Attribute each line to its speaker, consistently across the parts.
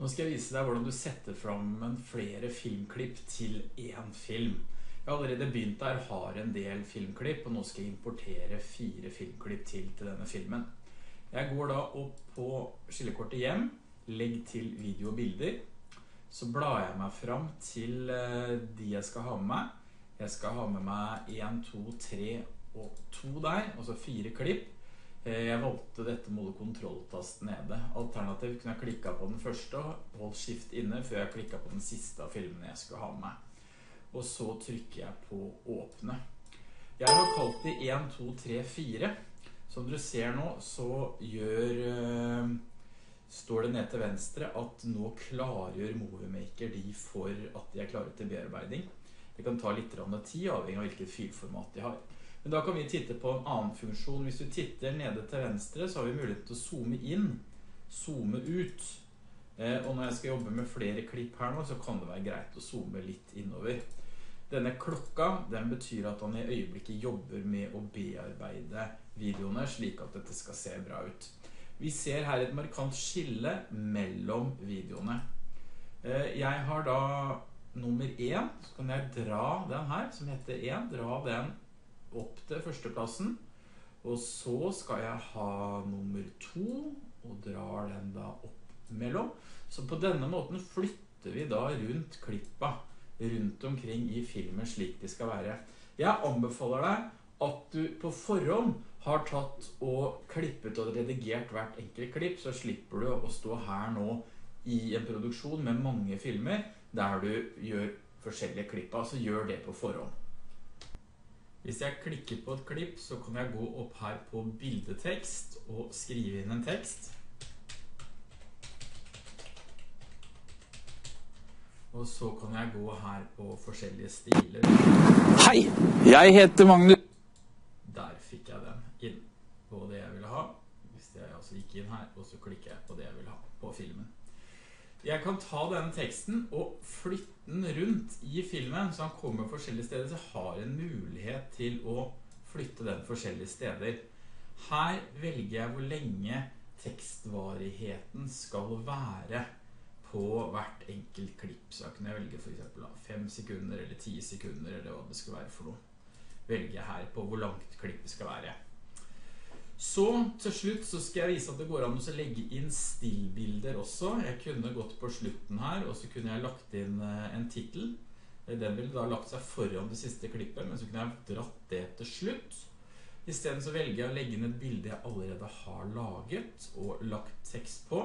Speaker 1: Nå skal jeg vise deg hvordan du setter fram flere filmklipp til én film. Jeg har allerede begynt der, har en del filmklipp, og nå skal jeg importere fire filmklipp til til denne filmen. Jeg går da opp på skillekortet hjem, legg til video og bilder. Så blar jeg meg fram til eh, de jeg skal ha med meg. Jeg skal ha med meg 1, 2, 3 og 2 der, altså fire klipp. Eh, jeg valgte dette med å holde kontrolltast nede. Alternativt kunne jeg klikka på den første og holdt skift inne før jeg klikka på den siste av filmene jeg skulle ha med. Og så trykker jeg på åpne. Jeg har kalt det 1, 2, 3, 4. Som dere ser nå, så gjør øh, Står det ned til venstre at nå klargjør Moviemaker de for at de er klare til bearbeiding. Det kan ta litt tid, avhengig av hvilket filformat de har. Men da kan vi titte på en annen funksjon. Hvis du titter nede til venstre, så har vi mulighet til å zoome inn, zoome ut. Eh, og når jeg skal jobbe med flere klipp her nå, så kan det være greit å zoome litt innover. Denne klokka, den betyr at han i øyeblikket jobber med å bearbeide videoene, slik at dette skal se bra ut. Vi ser her et markant skille mellom videoene. Eh, jeg har da nummer 1, så kan jeg dra den her, som heter 1, dra den opp til førsteplassen. Og så skal jeg ha nummer to, og drar den da opp mellom. Så på denne måten flytter vi da rundt klippa rundt omkring i filmen slik de skal være. Jeg anbefaler deg at du på forhånd har tatt og klippet og redigert hvert enkelt klipp, så slipper du å stå her nå i en produksjon med mange filmer der du gjør forskjellige klipp. Altså gjør det på forhånd. Hvis jeg klikker på et klipp, så kan jeg gå opp her på bildetekst og skrive inn en tekst. Og så kan jeg gå her på forskjellige stiler.
Speaker 2: Hei, jeg heter Magnus.
Speaker 1: Der fikk jeg den inn på det jeg ville ha. Hvis jeg også gikk inn her, og så klikker jeg på det jeg vil ha på filmen. Jeg kan ta denne teksten og flytte den rundt i filmen, så han kommer forskjellige steder, så jeg har en mulighet til å flytte den forskjellige steder. Her velger jeg hvor lenge tekstvarigheten skal være på hvert enkelt klipp. Så jeg kan velge for eksempel 5 sekunder eller 10 sekunder, eller hva det skal være for noe. Velger jeg her på hvor langt klippet skal være. Så til slutt så skal jeg vise at det går an å legge inn stillbilder også. Jeg kunne gått på slutten her, og så kunne jeg lagt inn eh, en titel. Eh, den ville da lagt seg foran det siste klippet, men så kunne jeg dratt det til slutt. I stedet så velger jeg å legge inn et bilde jeg allerede har laget og lagt tekst på.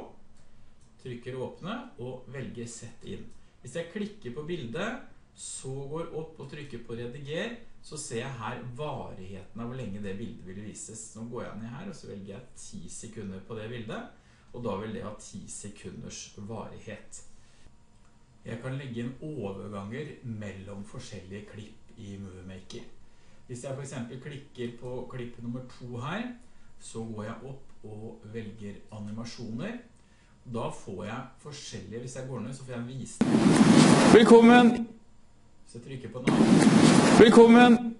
Speaker 1: Trykker åpne og velger sett inn. Hvis jeg klikker på bildet, så går opp og trykker på rediger, så ser jeg her varigheten av hvor lenge det bildet vil vises. Nå går jeg ned her, og så velger jeg 10 sekunder på det bildet, og da vil det ha 10 sekunders varighet. Jeg kan legge inn overganger mellom forskjellige klipp i Moviemaker. Hvis jeg for eksempel klikker på klipp nummer to her, så går jeg opp og velger animasjoner. Da får jeg forskjellige, hvis jeg går ned, så får jeg en visning.
Speaker 2: Velkommen!
Speaker 1: Så trykker på den.
Speaker 2: Velkommen!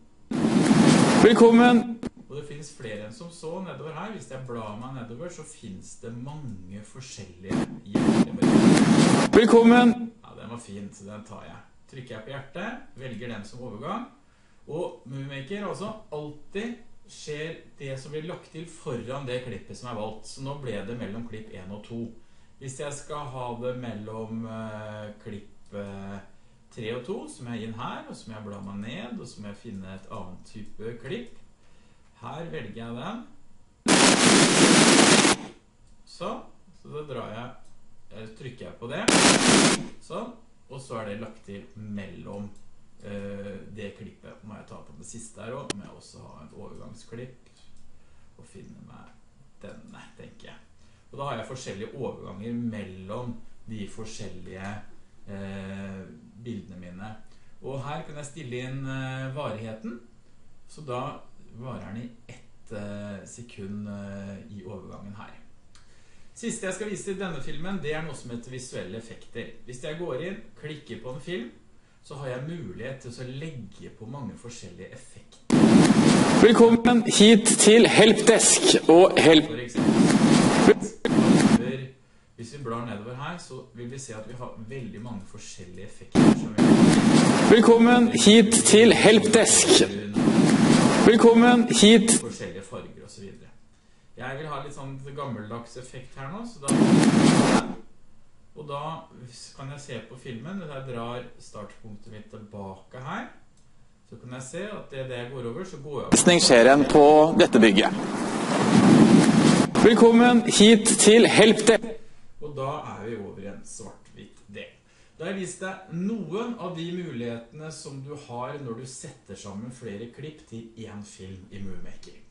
Speaker 2: Velkommen!
Speaker 1: Og det finnes flere enn som så nedover her. Hvis jeg blar meg nedover, så finnes det mange forskjellige hjerter.
Speaker 2: Velkommen!
Speaker 1: Ja, den var fin, så den tar jeg. Trykker jeg på hjertet, velger den som overgang. Og Moviemaker altså alltid skjer det som blir lagt til foran det klippet som er valgt. Så nå ble det mellom klipp 1 og 2. Hvis jeg skal ha det mellom uh, klipp 3 og 2, som jeg gir inn her, og så må jeg bla meg ned, og så må jeg finne et annet type klipp. Her velger jeg den. Sånn. Så da drar jeg, eller trykker jeg på det. Sånn. Og så er det lagt til mellom uh, det klippet. Må jeg ta på det siste her også. Må jeg også ha et overgangsklipp. Og finne meg denne, tenker jeg. Og da har jeg forskjellige overganger mellom de forskjellige eh, bildene mine. Og her kan jeg stille inn eh, varigheten. Så da varer den i ett eh, sekund eh, i overgangen her. Siste jeg skal vise i denne filmen, det er noe som heter visuelle effekter. Hvis jeg går inn, klikker på en film, så har jeg mulighet til å legge på mange forskjellige effekter.
Speaker 2: Velkommen hit til Helpdesk og Help...
Speaker 1: Hvis vi blar nedover her, så vil vi se at vi har veldig mange forskjellige effekter.
Speaker 2: Velkommen hit til Helpdesk. Velkommen hit.
Speaker 1: forskjellige farger osv. Jeg vil ha litt sånn gammeldags effekt her nå, så da Og da kan jeg se på filmen. Jeg drar startpunktet mitt tilbake her, så kan jeg se at det, det jeg går over, så går jeg over
Speaker 2: Visningsserien på dette bygget. Velkommen hit til Helpdesk.
Speaker 1: Og da er vi over i en svart-hvitt del. Da har jeg vist deg noen av de mulighetene som du har når du setter sammen flere klipp til én film i Moviemaker.